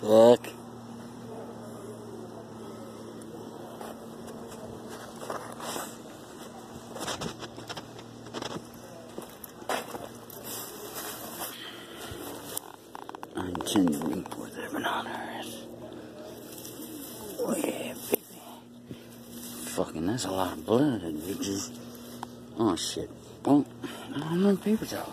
fuck? I'm with heaven on earth. Oh yeah, baby. Fucking, that's a lot of blood, bitches. Oh shit. Well, I don't know paper towel.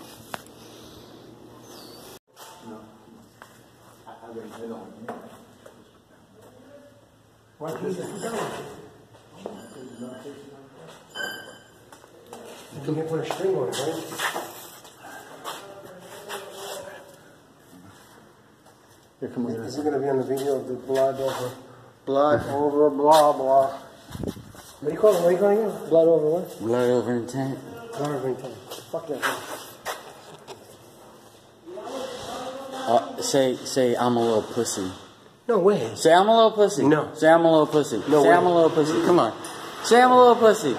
Why can't you put down? You can't put a string on it, right? Here, come on. Is gonna be on the video of the blood over, blood over blah blah? What do you call it? What do you call it? Blood over what? Blood over intent. Blood over intent. Fuck that. Uh, say, say, I'm a little pussy. No way. Say, I'm a little pussy. No. Say, I'm a little pussy. No Say, way. I'm a little pussy. Come on. Say, I'm a little pussy.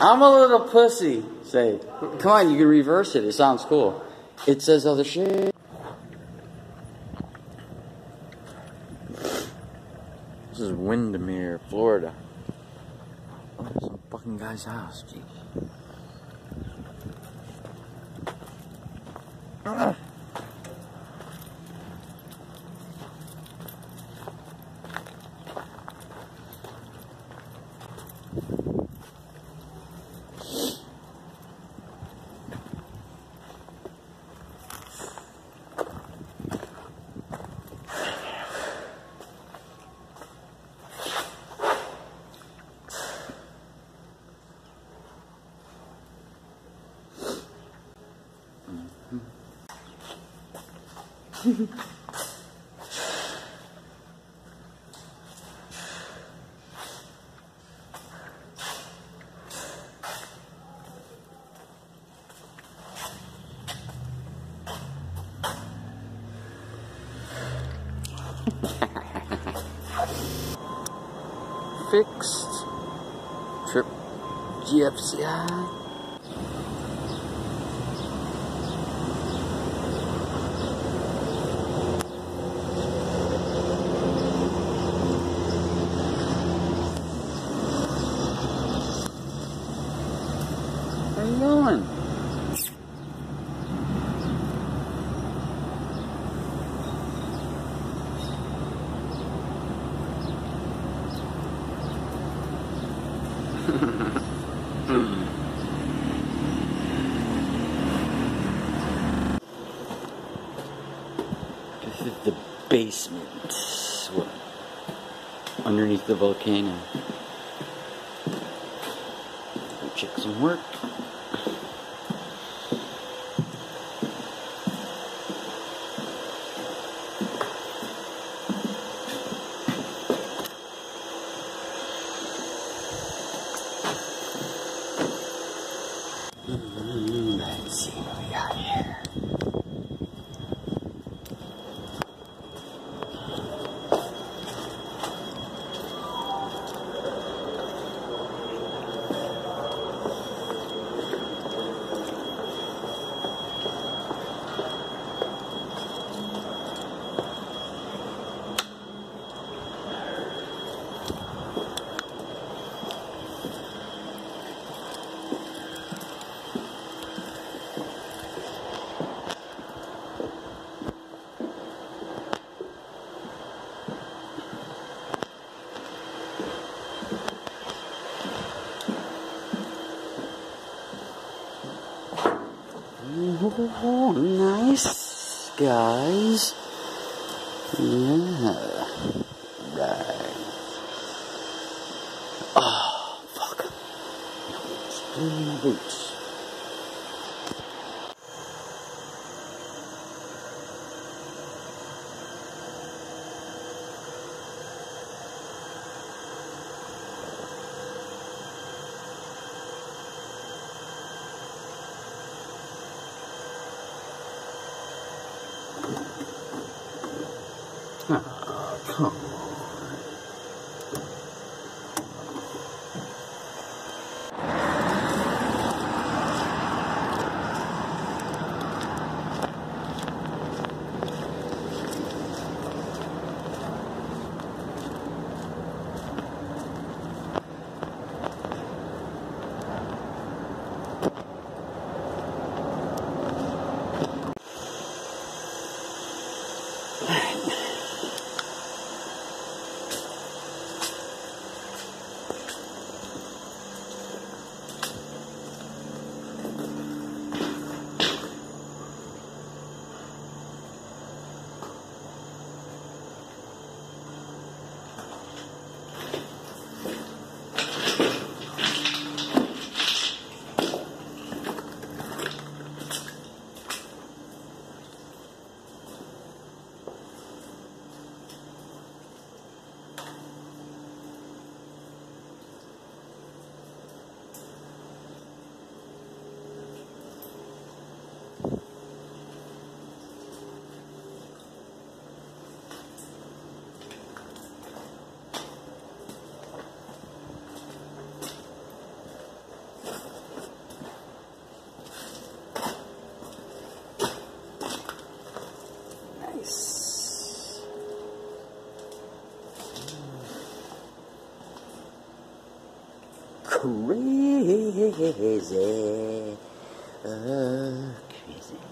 I'm a little pussy. Say, come on, you can reverse it. It sounds cool. It says other shit. This is Windermere, Florida. Oh, there's some fucking guy's house. Jeez. Fixed. Trip GFCI. Where you going? This is the basement. Underneath the volcano. Check some work. Mm, Oh, nice, guys. Yeah. Right. Oh, fuck. Boots. 唉 Crazy. Uh, crazy.